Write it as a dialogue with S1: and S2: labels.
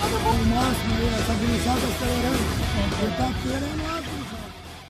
S1: O máximo, essa gurizada é acelerando. Ele tá acelerando.